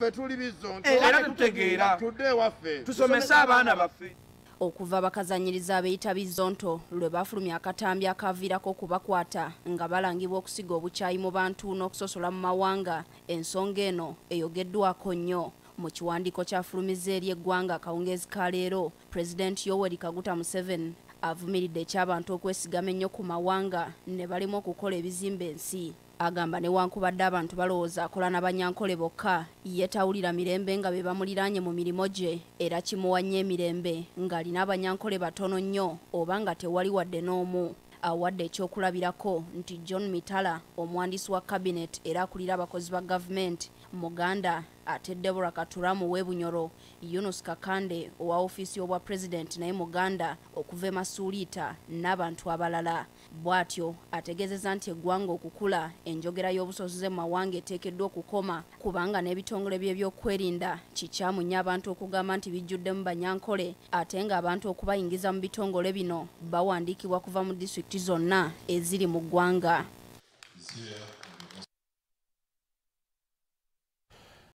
ffe tuli bizonto era tetutegeera tudde ewaffe tusomese abaana baffe. okuva bakazanyiriza abeyita bizonto lwe bafulumya akatambi akaviirako okubakwata nga balangibwa okusiga obukyayi mu bantu n'okusosola mu mawanga ensonga eno eyogeddwako nnyo. Mu kiwandiiko kyafulumiza eri eggwanga akawungeezi ka leero pulezidenti yoweri kaguta museveni avumiridde eky'abantu okwesigama ennyo ku mawanga ne balema okukola ebizimba ensi. Agamba newankubadde abantu balowooza akola n'abanyankole bokka ye tawulira mirembe nga be bamuliraanye mu mirimu gye era kimuwa nnyo emirembe ng'alina abanyankole batono nnyo oba nga tewali wadde n'omu. Awadde ekyokulabirako nti john mitala omuwandiisi wa kabinet era akulira abakozi ba gavumenti muganda ate debora katuramu w'ebunyoro yunus kakande owa ofiisi y'obwa pulezidenti naye muganda okuva e masuuliita n'abantu abalala. Bw'atyo ategeezeza nti eggwanga okukula enjogera y'obusosoze mu mawanga eteekeddwa okukoma kubanga n'ebitongole by'ebyokwerinda kikyamu nnyo abantu okugamba nti bijjuddemu banyankole ate ng'abantu okubayingiza mu bitongole bino bawandiikibwa kuva mu disitulikiti zonna eziri mu ggwanga. Year,